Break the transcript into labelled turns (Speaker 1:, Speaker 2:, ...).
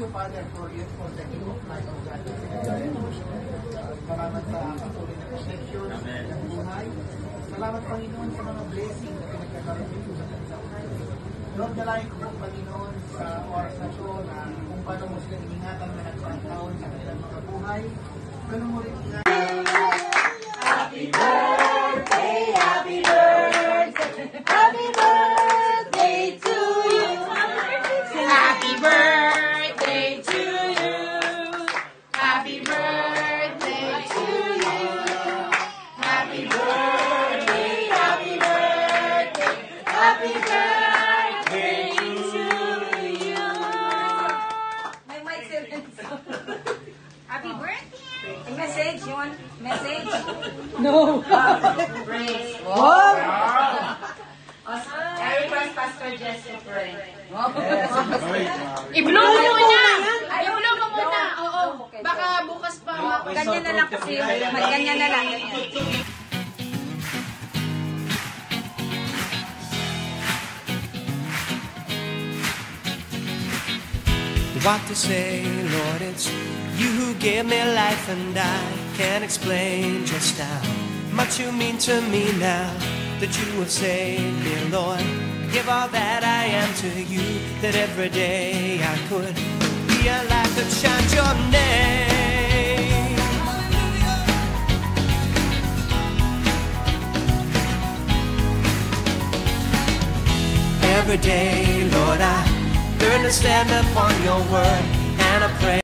Speaker 1: you, Father, for your for the gift of life of God. Salamat sa patuloy na protection ng buhay. Salamat, Panginoon, sa mga blessing na pinagkakaroon dito sa bansa. Lord, dalayan ko po, Panginoon, sa oras na ito na kung paano mo sila iningatan na nagpang taon sa kanilang mga buhay. Ganun mo rin ingatan.
Speaker 2: Happy birthday to you. May mic Happy birthday. A message? You want message?
Speaker 3: No.
Speaker 2: Praise.
Speaker 3: Wow.
Speaker 2: I request Pastor Jesse pray.
Speaker 4: I-blow mo muna! I-blow mo muna! Oo. Baka bukas pa
Speaker 2: Ganyan na lang kasi ganyan na lang.
Speaker 5: What to say, Lord, it's you who gave me life and I can't explain just how much you mean to me now that you have saved me, Lord. Give all that I am to you, that every day I could be a light that shines your name. Every day, Lord, I learn to stand upon your word and I pray.